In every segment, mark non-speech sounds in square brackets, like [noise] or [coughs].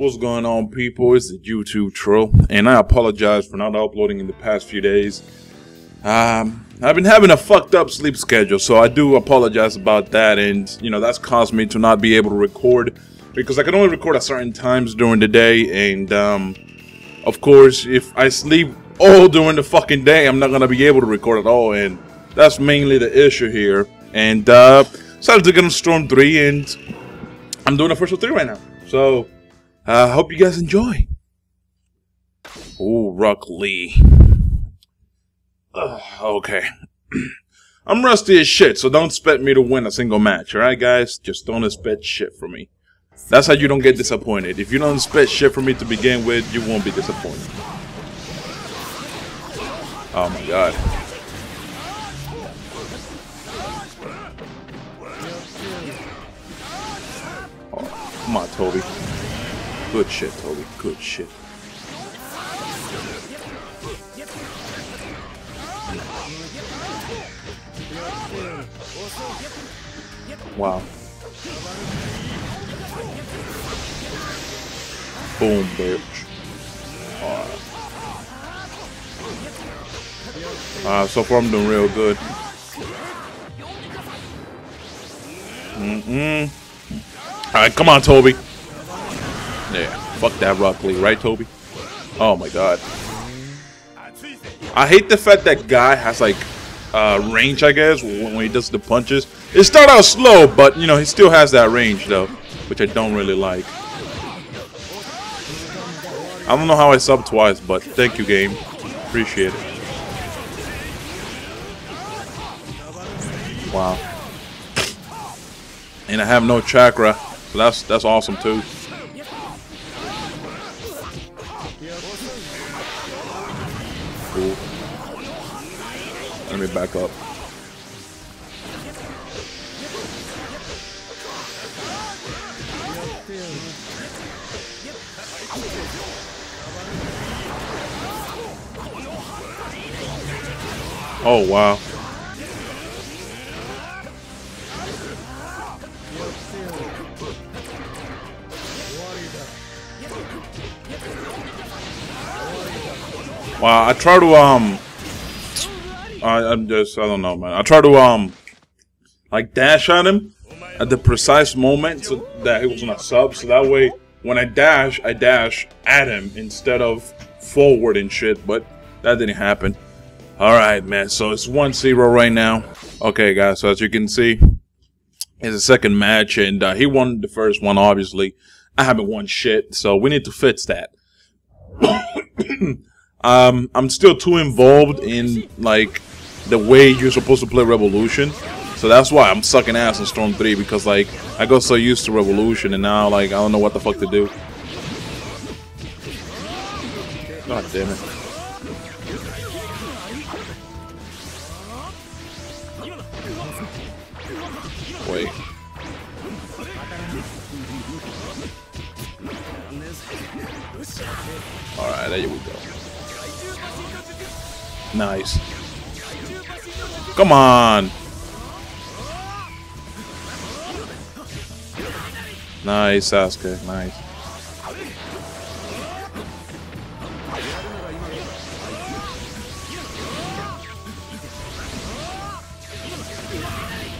What's going on, people? It's the YouTube Troll, and I apologize for not uploading in the past few days. Um, I've been having a fucked up sleep schedule, so I do apologize about that, and you know that's caused me to not be able to record because I can only record at certain times during the day, and um, of course, if I sleep all during the fucking day, I'm not gonna be able to record at all, and that's mainly the issue here. And uh, decided to get on Storm 3, and I'm doing Official 3 right now. So, I uh, hope you guys enjoy. Oh, Rock Lee. Ugh, okay. [clears throat] I'm rusty as shit, so don't expect me to win a single match, alright guys? Just don't expect shit from me. That's how you don't get disappointed. If you don't expect shit from me to begin with, you won't be disappointed. Oh my god. Oh, come on, Toby. Good shit, Toby. Good shit. Wow. Boom, bitch. Alright. So far I'm doing real good. Mm-mm. Alright, come on, Toby. Yeah, fuck that Rock Lee, right, Toby? Oh my god. I hate the fact that guy has like uh, range, I guess, when he does the punches. It start out slow, but you know he still has that range though, which I don't really like. I don't know how I subbed twice, but thank you, game. Appreciate it. Wow. And I have no chakra, so that's that's awesome too. Me back up. Oh, wow. Wow, I try to, um... I, I'm just, I don't know, man. I try to, um... Like, dash at him at the precise moment so that he was not sub, so that way, when I dash, I dash at him instead of forward and shit, but that didn't happen. Alright, man, so it's 1-0 right now. Okay, guys, so as you can see, it's a second match, and uh, he won the first one, obviously. I haven't won shit, so we need to fix that. [coughs] um, I'm still too involved in, like, the way you're supposed to play Revolution. So that's why I'm sucking ass in Storm 3, because, like, I got so used to Revolution, and now, like, I don't know what the fuck to do. God damn it. Wait. Alright, there we go. Nice. Come on! Nice, Sasuke. Nice.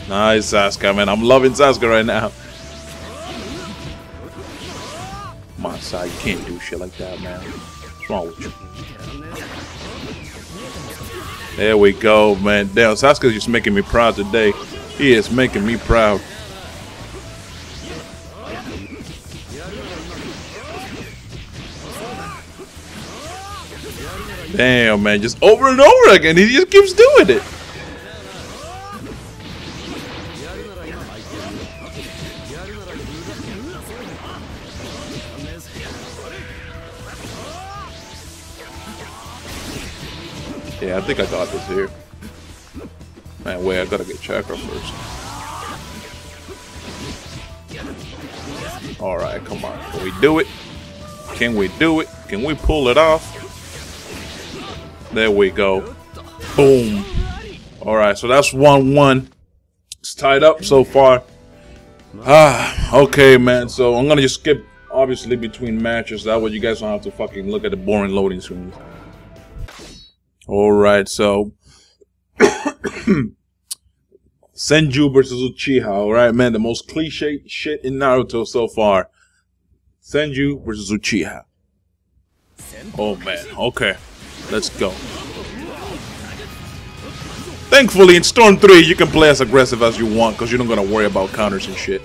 Nice, Sasuke, man. I'm loving Sasuke right now. Come on, Sai. You can't do shit like that, man. What's wrong with you? There we go, man. Damn, Sasuke's just making me proud today. He is making me proud. Damn, man. Just over and over again. He just keeps doing it. Yeah, I think I got this here. Man, wait, I gotta get chakra first. Alright, come on. Can we do it? Can we do it? Can we pull it off? There we go. Boom. Alright, so that's 1-1. It's tied up so far. Ah, okay, man. So I'm gonna just skip obviously between matches. That way you guys don't have to fucking look at the boring loading screens. Alright, so [coughs] Senju versus Uchiha, alright man, the most cliche shit in Naruto so far. Senju versus Uchiha. Oh man, okay. Let's go. Thankfully, in Storm 3, you can play as aggressive as you want because you're not going to worry about counters and shit.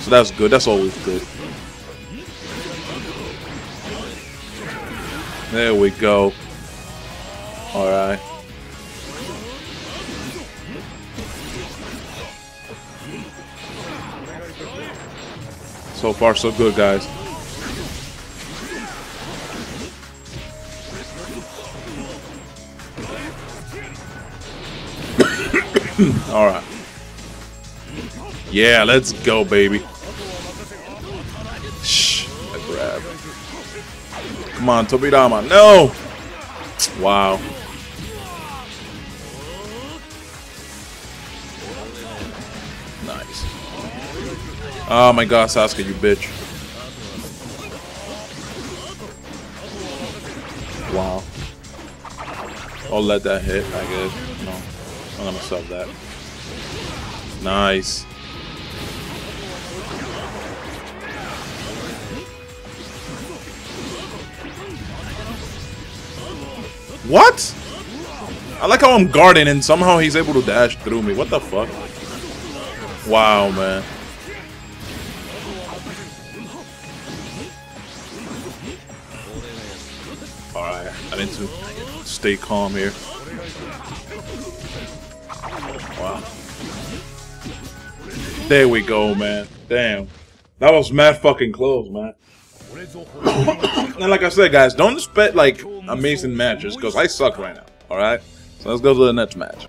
So that's good. That's always good. There we go. Alright. So far, so good, guys. [coughs] All right. Yeah, let's go, baby. Shh, I grab. Come on, Tobirama. No! Wow. Oh my god, Sasuke, you bitch. Wow. I'll let that hit, I guess. No. I'm gonna sub that. Nice. What? I like how I'm guarding and somehow he's able to dash through me. What the fuck? Wow, man. Alright, need to stay calm here. Wow. There we go, man. Damn. That was mad fucking close, man. [coughs] and like I said, guys, don't expect like amazing matches because I suck right now. All right, so let's go to the next match.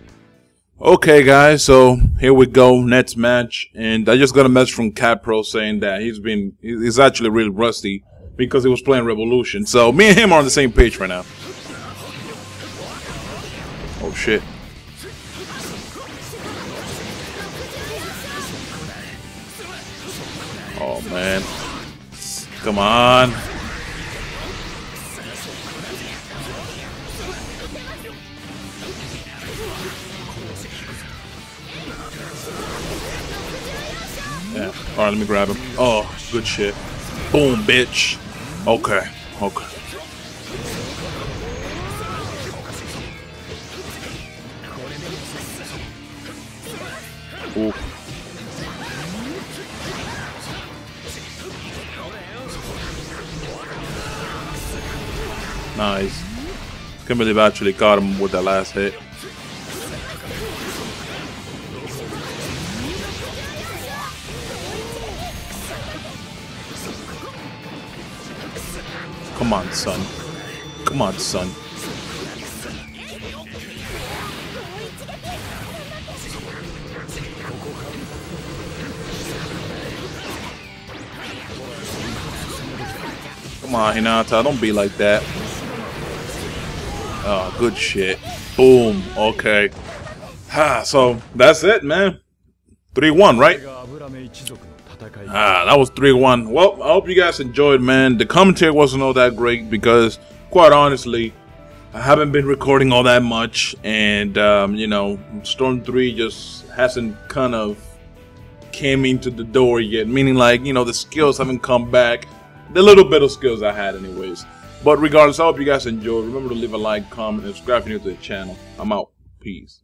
Okay, guys, so here we go, next match, and I just got a message from cattpro saying that he's been he's actually really rusty because he was playing Revolution. So me and him are on the same page right now. Shit. Oh man. Come on. Yeah. Alright, let me grab him. Oh, good shit. Boom, bitch. Okay. Okay. Nice. Can't believe I actually caught him with that last hit. Come on, son. Come on, son. Come on, Hinata, don't be like that. Oh, good shit. Boom. Okay. Ha, so that's it, man. 3-1, right? Ah, that was 3-1. Well, I hope you guys enjoyed, man. The commentary wasn't all that great because, quite honestly, I haven't been recording all that much. And, um, you know, Storm 3 just hasn't kind of came into the door yet. Meaning, like, you know, the skills haven't come back. The little bit of skills I had anyways. But regardless, I hope you guys enjoyed. Remember to leave a like, comment, and subscribe if you're new to the channel. I'm out. Peace.